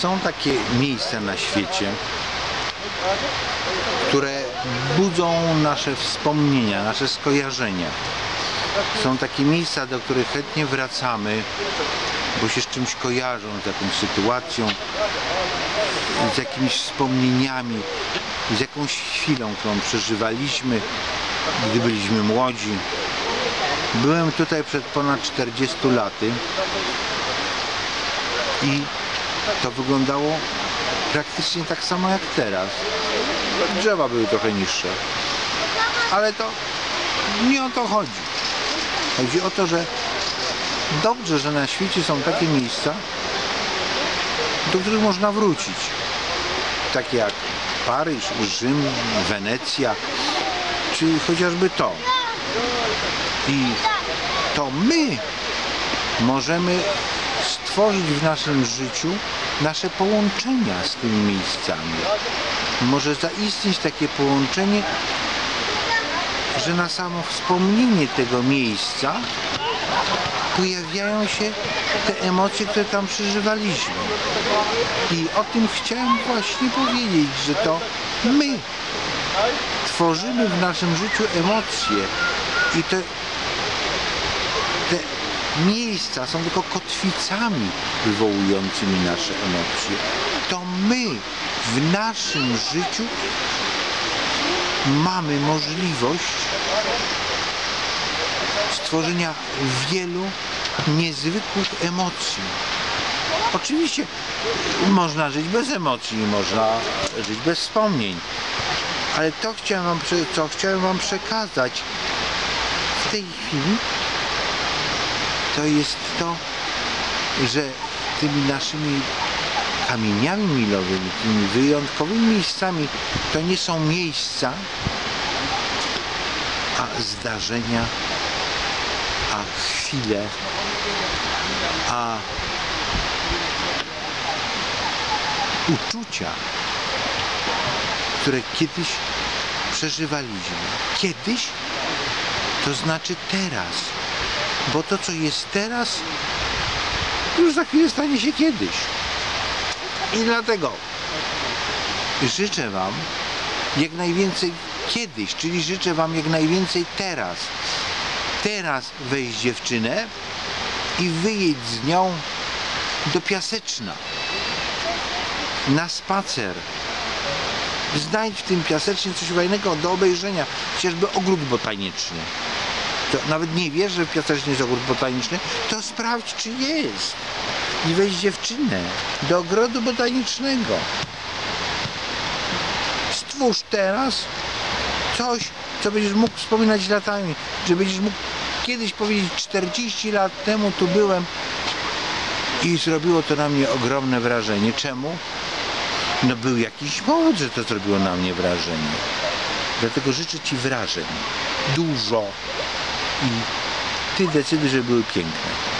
Są takie miejsca na świecie, które budzą nasze wspomnienia, nasze skojarzenia. Są takie miejsca, do których chętnie wracamy, bo się z czymś kojarzą, z jakąś sytuacją, z jakimiś wspomnieniami, z jakąś chwilą, którą przeżywaliśmy, gdy byliśmy młodzi. Byłem tutaj przed ponad 40 laty i to wyglądało praktycznie tak samo jak teraz. Drzewa były trochę niższe. Ale to nie o to chodzi. Chodzi o to, że dobrze, że na świecie są takie miejsca, do których można wrócić. Takie jak Paryż, Rzym, Wenecja, czy chociażby to. I to my możemy stworzyć w naszym życiu nasze połączenia z tymi miejscami. Może zaistnieć takie połączenie, że na samo wspomnienie tego miejsca pojawiają się te emocje, które tam przeżywaliśmy. I o tym chciałem właśnie powiedzieć, że to my tworzymy w naszym życiu emocje i te, miejsca są tylko kotwicami wywołującymi nasze emocje. To my w naszym życiu mamy możliwość stworzenia wielu niezwykłych emocji. Oczywiście można żyć bez emocji, można żyć bez wspomnień, ale to chciałem wam, co chciałem Wam przekazać w tej chwili, to jest to, że tymi naszymi kamieniami milowymi, tymi wyjątkowymi miejscami, to nie są miejsca, a zdarzenia, a chwile, a uczucia, które kiedyś przeżywaliśmy. Kiedyś to znaczy teraz, bo to, co jest teraz, już za chwilę stanie się kiedyś. I dlatego życzę Wam jak najwięcej kiedyś, czyli życzę Wam jak najwięcej teraz. Teraz weź dziewczynę i wyjedź z nią do Piaseczna na spacer. Znajdź w tym piasecznie coś fajnego do obejrzenia, chociażby ogród botaniczny. To nawet nie wiesz, że w Piasecznie jest ogród botaniczny, to sprawdź, czy jest. I weź dziewczynę do ogrodu botanicznego. Stwórz teraz coś, co będziesz mógł wspominać latami, że będziesz mógł kiedyś powiedzieć 40 lat temu tu byłem i zrobiło to na mnie ogromne wrażenie. Czemu? No był jakiś powód, że to zrobiło na mnie wrażenie. Dlatego życzę Ci wrażeń. Dużo. I Ty decyduj, żeby były piękne.